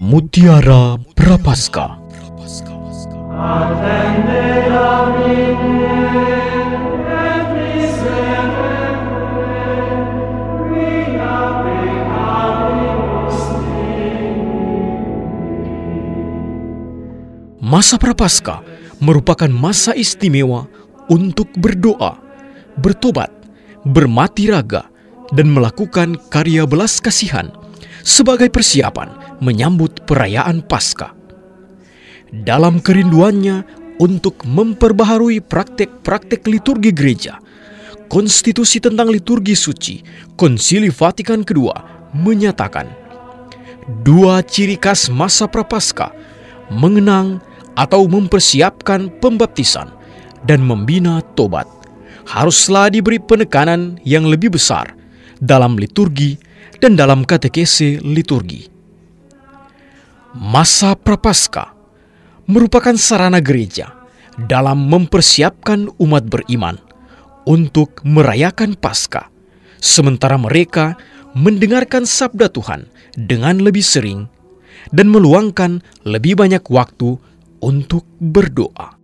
Mutiara Prapaskah Masa Prapaskah merupakan masa istimewa untuk berdoa, bertobat, bermati raga, dan melakukan karya belas kasihan sebagai persiapan menyambut perayaan Paskah. Dalam kerinduannya untuk memperbaharui praktek-praktek liturgi gereja, Konstitusi tentang liturgi suci Konsili Vatikan II menyatakan dua ciri khas masa prapaskah mengenang atau mempersiapkan pembaptisan dan membina tobat haruslah diberi penekanan yang lebih besar dalam liturgi dan dalam katekese liturgi. Masa prapaskah merupakan sarana gereja dalam mempersiapkan umat beriman untuk merayakan Paskah, sementara mereka mendengarkan sabda Tuhan dengan lebih sering dan meluangkan lebih banyak waktu untuk berdoa.